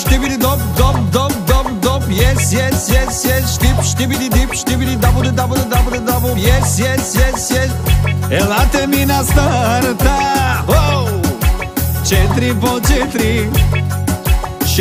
știbidi dop, dop, dop, dop, dop. Yes, yes, yes, yes. Știp, știbidi dip, știbidi dabu, dabu, dabu, dabu. Yes, yes, yes, yes. Elate mina starta da. Oh! Cetri po cetri